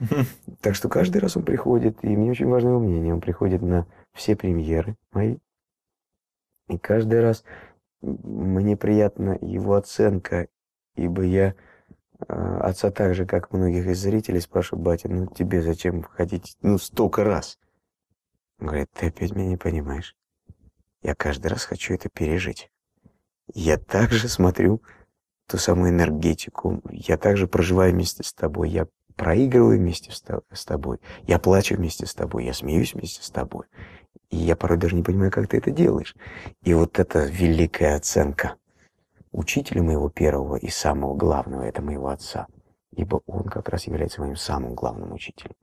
Так что каждый раз он приходит, и мне очень важно его мнение, он приходит на все премьеры мои. И каждый раз мне приятна его оценка, ибо я э, отца так же, как многих из зрителей, спрашиваю, батя, ну тебе зачем ходить, ну столько раз? Он говорит, ты опять меня не понимаешь. Я каждый раз хочу это пережить. Я также смотрю ту самую энергетику, я также проживаю вместе с тобой, я проигрываю вместе с тобой, я плачу вместе с тобой, я смеюсь вместе с тобой. И я порой даже не понимаю, как ты это делаешь. И вот эта великая оценка учителя моего первого и самого главного, это моего отца. Ибо он как раз является моим самым главным учителем.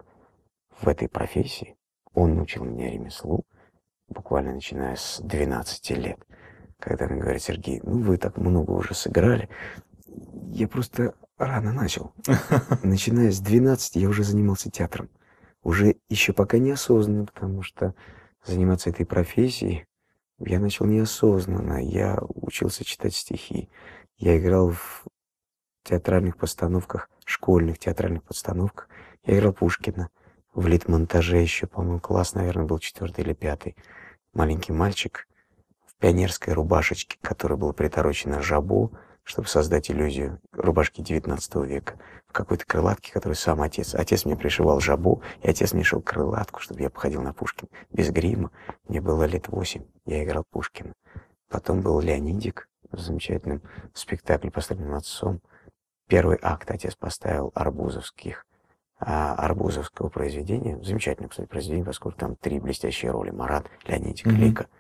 В этой профессии он научил меня ремеслу, буквально начиная с 12 лет. Когда он говорит, Сергей, ну вы так много уже сыграли. Я просто рано начал. Начиная с 12 я уже занимался театром. Уже еще пока неосознанно, потому что заниматься этой профессией я начал неосознанно. Я учился читать стихи. Я играл в театральных постановках, школьных театральных постановках. Я играл Пушкина. В литмонтаже еще, по-моему, класс, наверное, был четвертый или пятый. Маленький мальчик в пионерской рубашечке, которая была приторочена жабо, чтобы создать иллюзию рубашки XIX века, в какой-то крылатке, которую сам отец. Отец мне пришивал жабу, и отец мне шил крылатку, чтобы я походил на Пушкина. Без грима. Мне было лет восемь, я играл Пушкина. Потом был Леонидик в замечательном спектакле, поставленном отцом. Первый акт отец поставил арбузовских, а, арбузовского произведения. Замечательное, кстати, произведение, поскольку там три блестящие роли. Марат, Леонидик, mm-hmm. Лика –